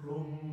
Rum.